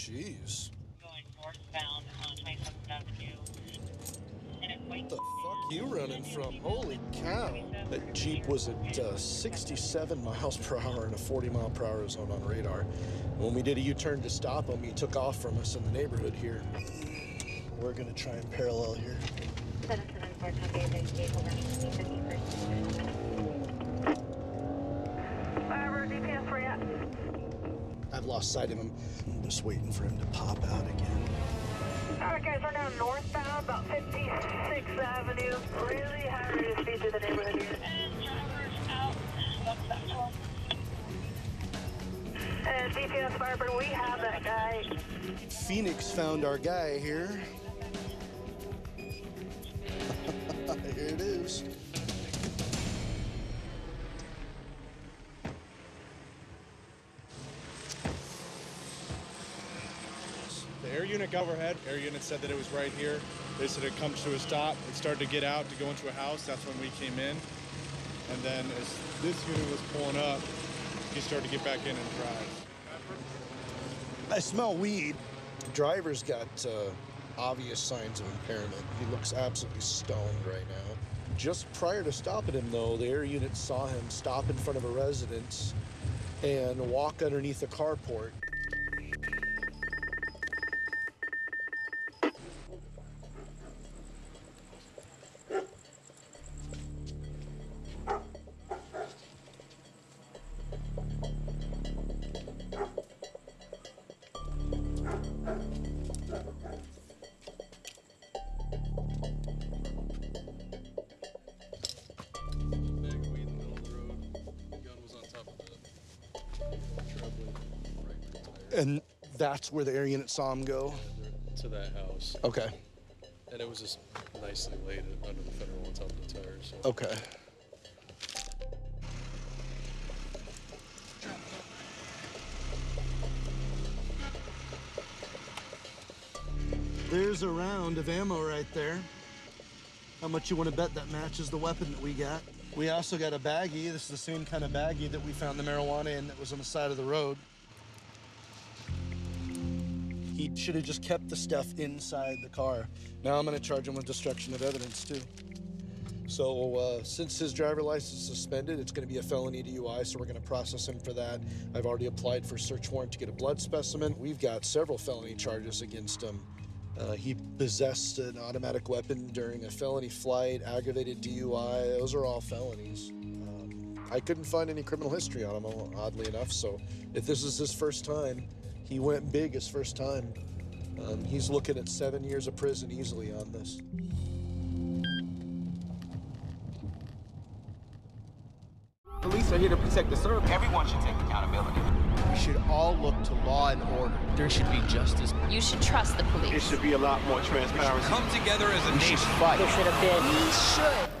Jeez. going northbound on 27th Avenue. What the fuck you running from? Holy cow. That Jeep was at uh, 67 miles per hour in a 40 mile per hour zone on radar. When we did a U-turn to stop him, he took off from us in the neighborhood here. We're gonna try and parallel here. I've lost sight of him. I'm just waiting for him to pop out again. Alright guys, we're now northbound, about 56th Avenue. Really high rate of speed through the neighborhood here. And drivers out. That's that one. And DPS Firebird, we have that guy. Phoenix found our guy here. here it is. The air unit got overhead. Air unit said that it was right here. They said it comes to a stop. It started to get out to go into a house. That's when we came in. And then as this unit was pulling up, he started to get back in and drive. I smell weed. The driver's got uh, obvious signs of impairment. He looks absolutely stoned right now. Just prior to stopping him, though, the air unit saw him stop in front of a residence and walk underneath a carport. And that's where the air unit saw him go. To that house. Okay. And it was just nicely laid under the federal on top of the tire. So Okay. There's a round of ammo right there. How much you want to bet that matches the weapon that we got? We also got a baggie. This is the same kind of baggie that we found the marijuana in that was on the side of the road. He should have just kept the stuff inside the car. Now I'm going to charge him with destruction of evidence, too. So uh, since his driver license is suspended, it's going to be a felony DUI, so we're going to process him for that. I've already applied for a search warrant to get a blood specimen. We've got several felony charges against him. Uh, he possessed an automatic weapon during a felony flight, aggravated DUI. Those are all felonies. Um, I couldn't find any criminal history on him, oddly enough. So if this is his first time, he went big his first time. Um, he's looking at seven years of prison easily on this. Police are here to protect the service. Everyone should take accountability. We should all look to law and order. There should be justice. You should trust the police. It should be a lot more transparency. Come together as a We should nation. fight. There should have been. We should